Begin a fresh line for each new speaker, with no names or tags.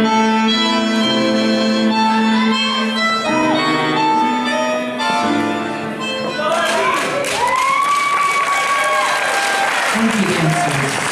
Thank you, Councillors.